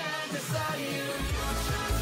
pretend I saw you.